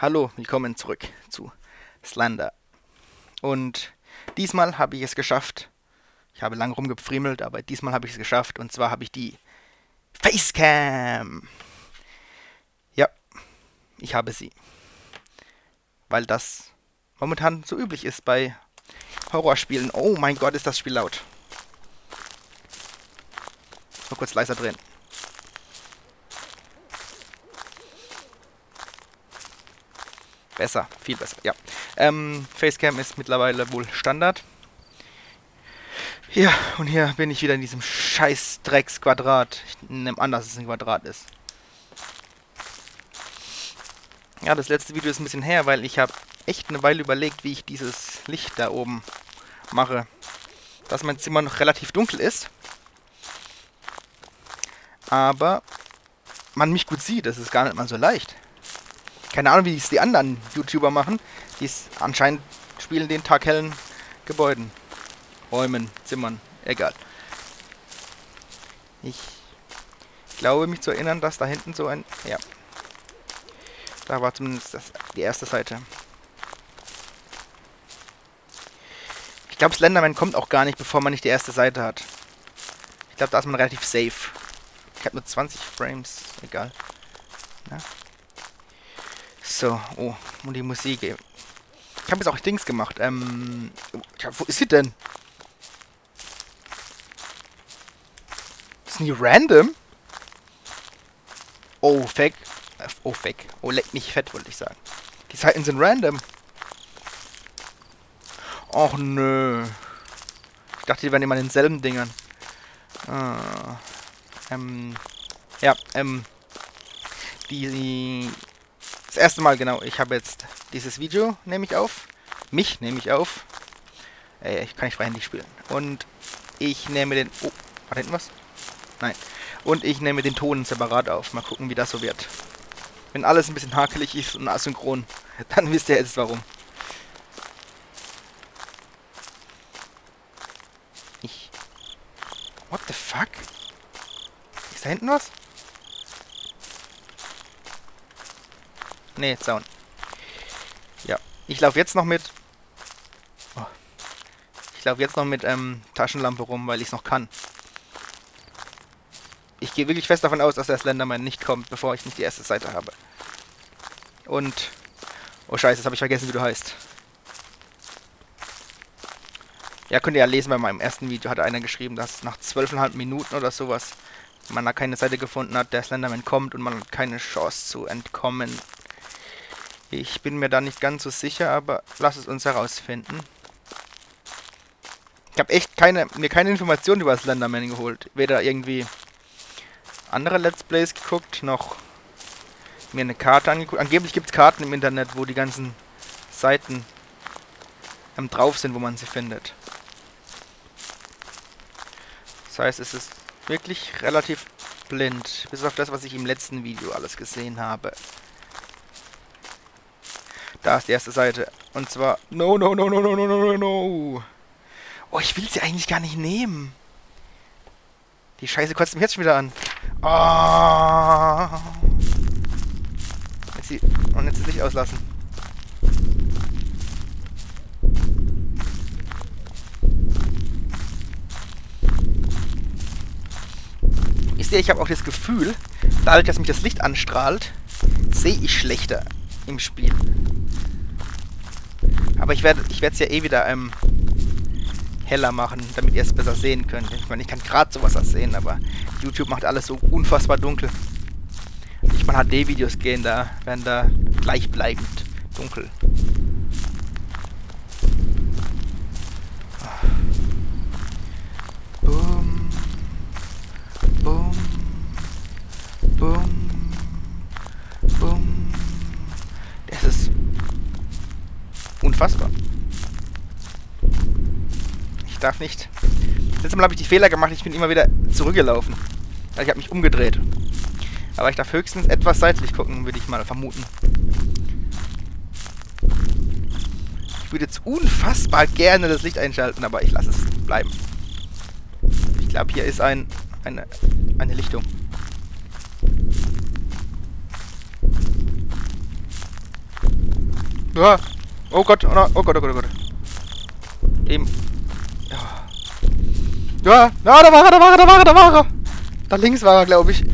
Hallo, willkommen zurück zu Slender. Und diesmal habe ich es geschafft. Ich habe lange rumgepfriemelt, aber diesmal habe ich es geschafft. Und zwar habe ich die Facecam. Ja, ich habe sie. Weil das momentan so üblich ist bei Horrorspielen. Oh mein Gott, ist das Spiel laut. Mal kurz leiser drehen. Besser, viel besser, ja. Ähm, Facecam ist mittlerweile wohl Standard. Ja, und hier bin ich wieder in diesem scheiß Drecksquadrat. Ich nehme an, dass es ein Quadrat ist. Ja, das letzte Video ist ein bisschen her, weil ich habe echt eine Weile überlegt, wie ich dieses Licht da oben mache. Dass mein Zimmer noch relativ dunkel ist. Aber man mich gut sieht, das ist gar nicht mal so leicht. Keine Ahnung, wie es die anderen YouTuber machen. Die anscheinend spielen den Tag hellen Gebäuden. Räumen, Zimmern, egal. Ich glaube mich zu erinnern, dass da hinten so ein... Ja. Da war zumindest das, die erste Seite. Ich glaube, Slenderman kommt auch gar nicht, bevor man nicht die erste Seite hat. Ich glaube, da ist man relativ safe. Ich habe nur 20 Frames. Egal. Na? So, oh, und die Musik. Ich habe jetzt auch Dings gemacht. Ähm, ja, wo ist sie denn? Sind die random? Oh, fake. Oh, fake. Oh, leck nicht fett, wollte ich sagen. Die Seiten sind random. Och, nö. Ich dachte, die wären immer denselben Dingern. Ah. Ähm, ja, ähm, die, das erste Mal, genau, ich habe jetzt dieses Video, nehme ich auf. Mich nehme ich auf. Äh, ich kann nicht freihändig spielen. Und ich nehme den... Oh, war da hinten was? Nein. Und ich nehme den Ton separat auf. Mal gucken, wie das so wird. Wenn alles ein bisschen hakelig ist und asynchron, dann wisst ihr jetzt warum. Ich... What the fuck? Ist da hinten was? Nee, Zaun. Ja. Ich laufe jetzt noch mit... Oh. Ich laufe jetzt noch mit ähm, Taschenlampe rum, weil ich es noch kann. Ich gehe wirklich fest davon aus, dass der Slenderman nicht kommt, bevor ich nicht die erste Seite habe. Und... Oh scheiße, jetzt habe ich vergessen, wie du heißt. Ja, könnt ihr ja lesen, bei meinem ersten Video hat einer geschrieben, dass nach 12,5 Minuten oder sowas man da keine Seite gefunden hat, der Slenderman kommt und man hat keine Chance zu entkommen. Ich bin mir da nicht ganz so sicher, aber lass es uns herausfinden. Ich habe echt keine, mir keine Informationen über Slenderman geholt. Weder irgendwie andere Let's Plays geguckt, noch mir eine Karte angeguckt. Angeblich gibt es Karten im Internet, wo die ganzen Seiten ähm, drauf sind, wo man sie findet. Das heißt, es ist wirklich relativ blind. Bis auf das, was ich im letzten Video alles gesehen habe. Da ist die erste Seite. Und zwar... No, no, no, no, no, no, no, no. Oh, ich will sie eigentlich gar nicht nehmen. Die Scheiße kotzt mich jetzt schon wieder an. Oh. Jetzt sie, und jetzt das Licht auslassen. Ich sehe, ich habe auch das Gefühl, dadurch, dass mich das Licht anstrahlt, sehe ich schlechter im Spiel. Aber ich werde ich es ja eh wieder ähm, heller machen, damit ihr es besser sehen könnt. Ich meine, ich kann gerade sowas sehen, aber YouTube macht alles so unfassbar dunkel. Nicht mal HD-Videos gehen da, werden da gleichbleibend dunkel. Boom. Boom. Boom. Unfassbar. Ich darf nicht. Letztes Mal habe ich die Fehler gemacht, ich bin immer wieder zurückgelaufen. Also ich habe mich umgedreht. Aber ich darf höchstens etwas seitlich gucken, würde ich mal vermuten. Ich würde jetzt unfassbar gerne das Licht einschalten, aber ich lasse es bleiben. Ich glaube, hier ist ein, eine, eine Lichtung. Oh Gott, oh, no. oh Gott, oh Gott, oh Gott. Eben. Ja. Ja, da war er, da war er, da war er, da war er. Da links war er, glaube ich.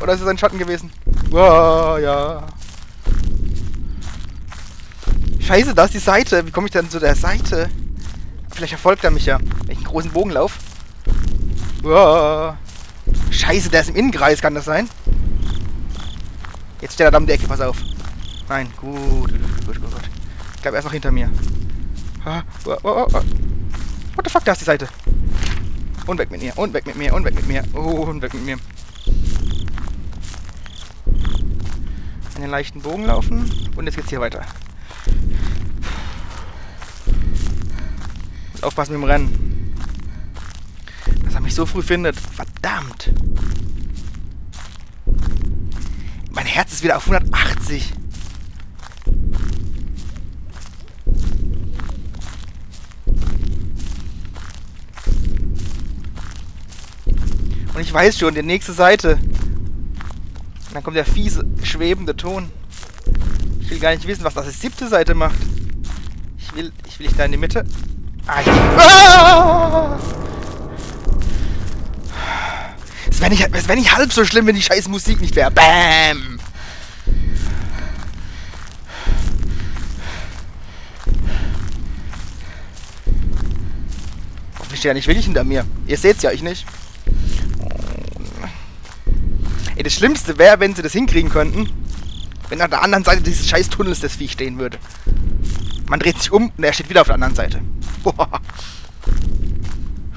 Oder ist es ein Schatten gewesen? Ja, ja. Scheiße, da ist die Seite. Wie komme ich denn zu der Seite? Vielleicht verfolgt er mich ja. Wenn ich einen großen Bogen laufe. Ja. Scheiße, der ist im Innenkreis, kann das sein? Jetzt steht er da um die Ecke, pass auf. Nein, gut, gut, gut, gut. Ich glaube, er ist noch hinter mir. Oh, oh, oh, What the fuck, da ist die Seite. Und weg mit mir, und weg mit mir, und weg mit mir, und weg mit mir. Einen leichten Bogen laufen und jetzt geht's hier weiter. Muss aufpassen mit dem Rennen. Dass er mich so früh findet. Verdammt. Mein Herz ist wieder auf 180. Und ich weiß schon, die nächste Seite. Und dann kommt der fiese, schwebende Ton. Ich will gar nicht wissen, was das die siebte Seite macht. Ich will, ich will ich da in die Mitte. Ah, ich, ah! Es wäre nicht, wär nicht halb so schlimm, wenn die scheiß Musik nicht wäre. Bam! Hoffentlich steht ja nicht wirklich hinter mir. Ihr seht's ja, ich nicht. Ey, das Schlimmste wäre, wenn sie das hinkriegen könnten, wenn an der anderen Seite dieses scheiß Tunnels das Vieh stehen würde. Man dreht sich um und er steht wieder auf der anderen Seite. Boah.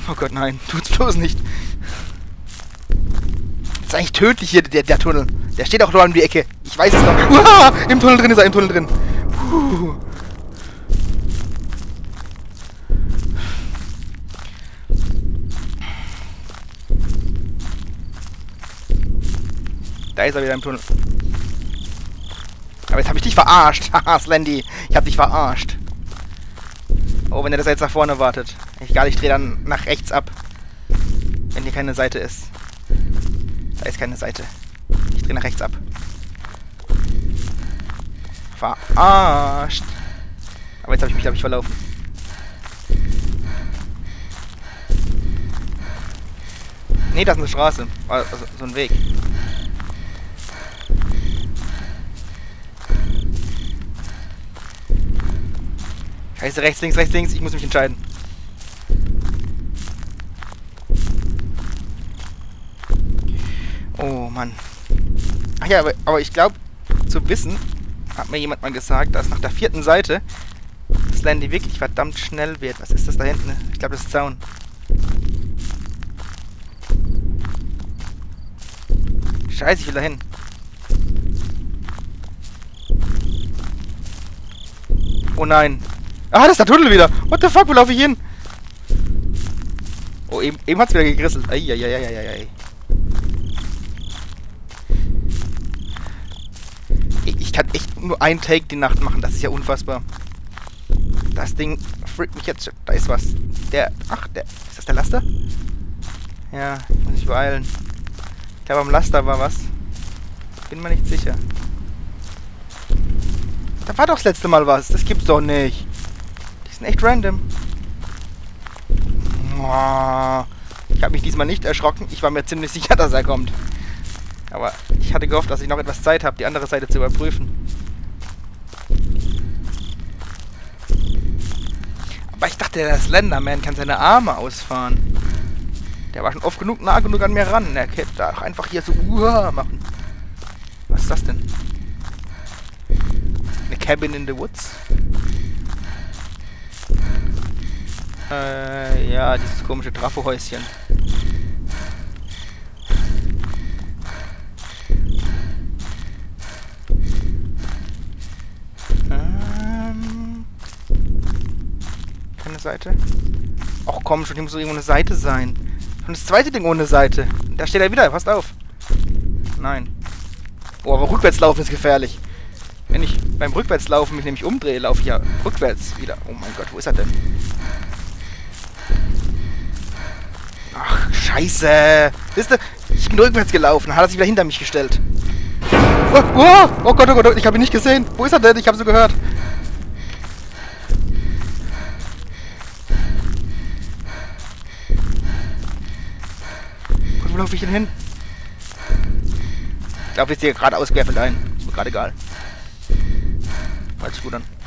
Oh Gott, nein. Tut's bloß nicht. Das ist eigentlich tödlich hier, der, der Tunnel. Der steht auch nur an die Ecke. Ich weiß es noch. Uah, Im Tunnel drin ist er, im Tunnel drin. Puh. Da ist er wieder im Tunnel. Aber jetzt habe ich dich verarscht. Haha, Slendy. Ich habe dich verarscht. Oh, wenn er das jetzt nach vorne wartet. Egal, ich drehe dann nach rechts ab. Wenn hier keine Seite ist. Da ist keine Seite. Ich drehe nach rechts ab. Verarscht. Aber jetzt habe ich mich, glaube ich, verlaufen. Nee, das ist eine Straße. Also so ein Weg. Scheiße, rechts, links, rechts, links. Ich muss mich entscheiden. Oh, Mann. Ach ja, aber, aber ich glaube, zu wissen, hat mir jemand mal gesagt, dass nach der vierten Seite das Landy wirklich verdammt schnell wird. Was ist das da hinten? Ich glaube, das ist Zaun. Scheiße, ich will da hin. Oh nein. Ah, das ist der Tunnel wieder. What the fuck, wo laufe ich hin? Oh, eben, eben hat es wieder gegrisselt. Eieieiei. Ich kann echt nur einen Take die Nacht machen. Das ist ja unfassbar. Das Ding freakt mich jetzt. Da ist was. Der. Ach, der. Ist das der Laster? Ja, muss ich beeilen. Ich glaube, am Laster war was. Bin mir nicht sicher. Da war doch das letzte Mal was. Das gibt's doch nicht sind echt random. Ich habe mich diesmal nicht erschrocken. Ich war mir ziemlich sicher, dass er kommt. Aber ich hatte gehofft, dass ich noch etwas Zeit habe, die andere Seite zu überprüfen. Aber ich dachte, der Slenderman kann seine Arme ausfahren. Der war schon oft genug nah genug an mir ran. Er könnte da einfach hier so Uah machen. Was ist das denn? Eine Cabin in the Woods? Äh, ja, dieses komische Trafohäuschen. Ähm, keine Seite. Ach komm, schon, hier muss irgendwo eine Seite sein. Und das zweite Ding ohne Seite. Da steht er wieder, passt auf. Nein. Oh, aber rückwärts laufen ist gefährlich. Wenn ich beim Rückwärtslaufen mich nämlich umdrehe, laufe ich ja rückwärts wieder. Oh mein Gott, wo ist er denn? Ach, scheiße. Wisst ihr, ich bin rückwärts gelaufen. Hat er sich wieder hinter mich gestellt. Oh, oh, oh Gott, oh Gott, oh ich habe ihn nicht gesehen. Wo ist er denn? Ich habe so gehört. Gott, wo laufe ich denn hin? Ich laufe jetzt hier gerade ausquerfeld ein. Ist mir gerade egal. Falls gut an.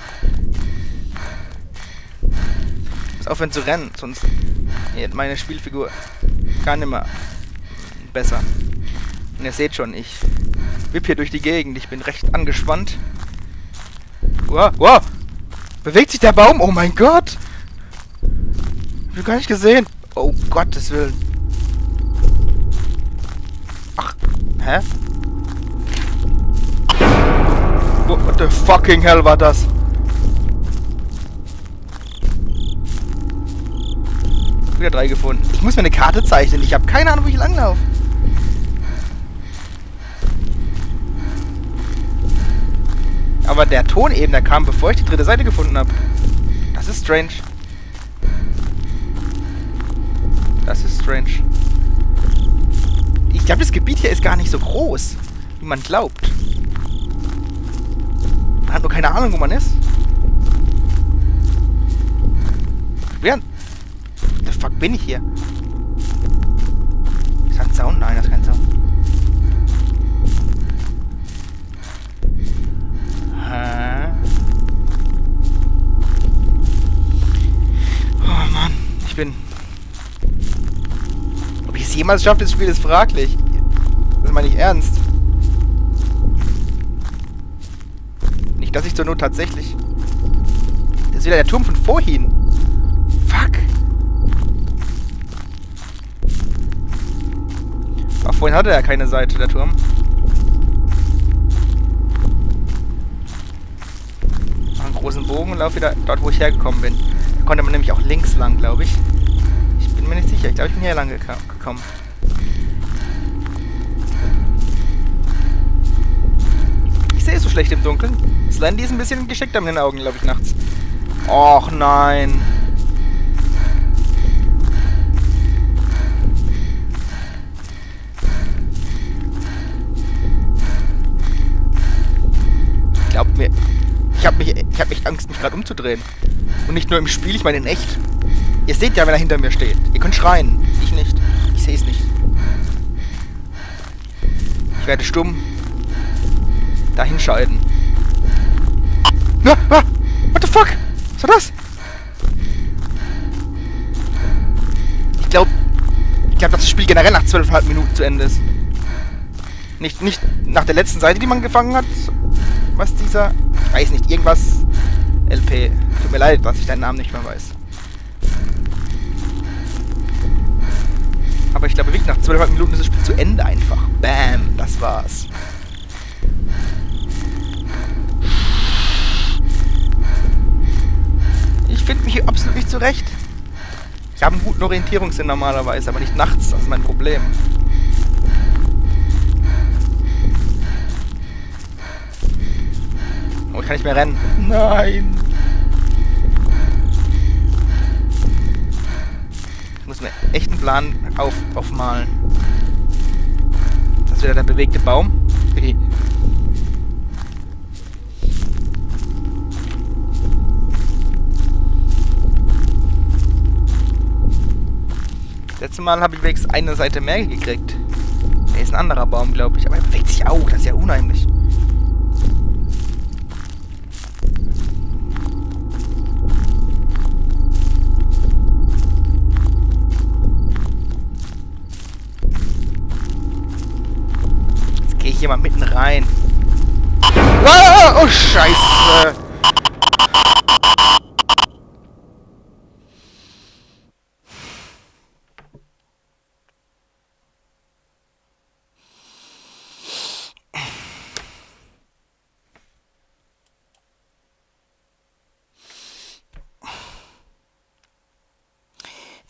Aufhören zu rennen, sonst wird meine Spielfigur gar nicht mehr besser. Und ihr seht schon, ich wipp hier durch die Gegend. Ich bin recht angespannt. Wow, wow! Bewegt sich der Baum? Oh mein Gott! Ich hab gar nicht gesehen. Oh Gottes Willen. Ach, hä? What the fucking hell war das? Wieder drei gefunden. Ich muss mir eine Karte zeichnen. Ich habe keine Ahnung, wo ich langlaufe. Aber der Ton eben, der kam, bevor ich die dritte Seite gefunden habe. Das ist strange. Das ist strange. Ich glaube, das Gebiet hier ist gar nicht so groß, wie man glaubt. Man hat nur keine Ahnung, wo man ist. Wer? Fuck bin ich hier? Ist das ein Zaun? Nein, das ist kein Zaun. Oh Mann, ich bin... Ob ich es jemals schaffe, das Spiel ist fraglich. Das meine ich ernst. Nicht, dass ich zur Not tatsächlich... Das ist wieder der Turm von vorhin. Ach, vorhin hatte er keine Seite, der Turm. Mach einen großen Bogen und lauf wieder dort, wo ich hergekommen bin. Da konnte man nämlich auch links lang, glaube ich. Ich bin mir nicht sicher. Ich glaube, ich bin hier lang geka gekommen. Ich sehe so schlecht im Dunkeln. Slendy ist ein bisschen geschickter mit den Augen, glaube ich, nachts. Och nein. Glaubt mir, ich habe mich, ich habe mich Angst, mich gerade umzudrehen. Und nicht nur im Spiel, ich meine in echt. Ihr seht ja, wenn er hinter mir steht. Ihr könnt schreien. Ich nicht. Ich sehe es nicht. Ich werde stumm dahinscheiden. Ah, ah, what the fuck? Was war das? Ich glaube, ich glaube, dass das Spiel generell nach 12,5 Minuten zu Ende ist. Nicht, nicht nach der letzten Seite, die man gefangen hat. Was dieser... Ich weiß nicht, irgendwas... LP. Tut mir leid, dass ich deinen Namen nicht mehr weiß. Aber ich glaube, wirklich nach 12,5 Minuten ist das Spiel zu Ende einfach. Bam, das war's. Ich finde mich hier absolut nicht zurecht. Ich habe einen guten Orientierungssinn normalerweise, aber nicht nachts. Das ist mein Problem. Oh, ich kann nicht mehr rennen. Nein. Ich muss mir echt einen Plan auf, aufmalen. Das ist wieder der bewegte Baum. Letztes Mal habe ich wenigstens eine Seite mehr gekriegt. Da ist ein anderer Baum, glaube ich. Aber er bewegt sich auch. Das ist ja unheimlich. Mal mitten rein. Ah, oh, Scheiße.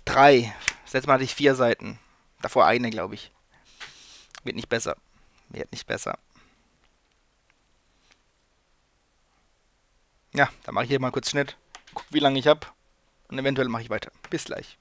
Drei. Das letzte Mal hatte ich vier Seiten. Davor eine, glaube ich. Wird nicht besser. Wird nicht besser. Ja, dann mache ich hier mal kurz Schnitt. Guck, wie lange ich habe. Und eventuell mache ich weiter. Bis gleich.